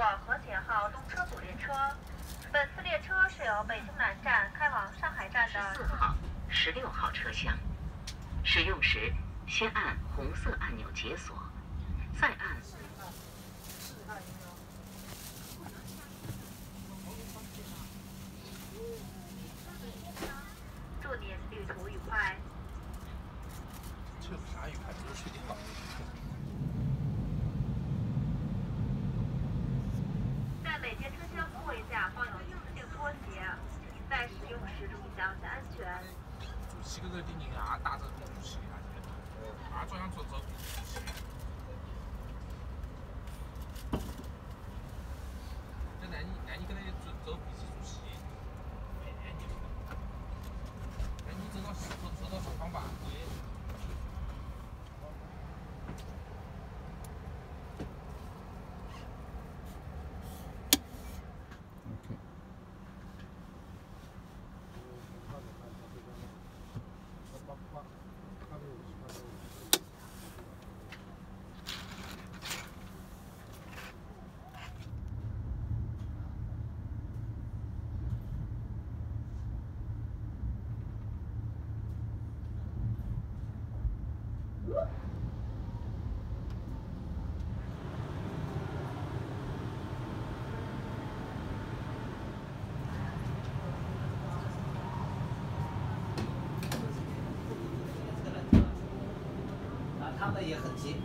广和铁号动车组列车。本次列车是由北京南站开往上海站的。四号、十六号车厢。使用时，先按红色按钮解锁。列车厢座位下放有一次性拖鞋，在使用时注意安全。主席搿个的人也带着主席啊，也照样做做主他们也很急。